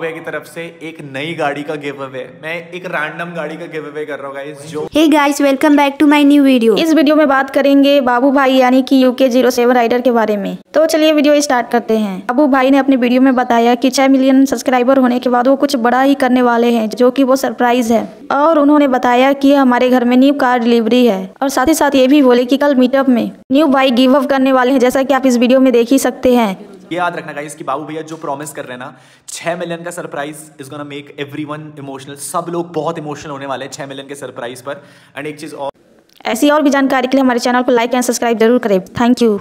की तरफ़ से एक नई गाड़ी का गिव अवे मैं एक रैंडम गाड़ी का गिव अवे कर रहा हूँ गाइस जो hey guys welcome back to my new video इस वीडियो में बात करेंगे बाबू भाई यानी कि यूके ज़ीरो सेवन राइडर के बारे में। तो चलिए वीडियो स्टार्ट करते हैं। बाबू भाई ने अपने वीडियो में बताया कि छह मिलियन सब्सक्राइबर होने के बाद वो कुछ बड़ा ही करने वाले हैं जो की वो सरप्राइज़ है। और उन्होंने बताया कि हमारे घर में न्यू कार डिलीवरी है। और साथ ही साथ ये भी बोले कि कल मीटअप में न्यू बाइक गिव अप करने वाले हैं जैसा कि आप इस वीडियो में देख ही सकते हैं। ये याद रखना गाइस कि बाबू भैया जो प्रॉमिस कर रहे हैं ना, छह मिलियन का surprise is gonna make everyone emotional सब लोग बहुत इमोशनल होने वाले हैं मिलियन के सरप्राइज़ पर. एंड एक चीज़ और ऐसी और भी जानकारी के लिए हमारे चैनल को लाइक एंड सब्सक्राइब ज़रूर करें. Thank you